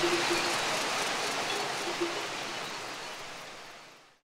Música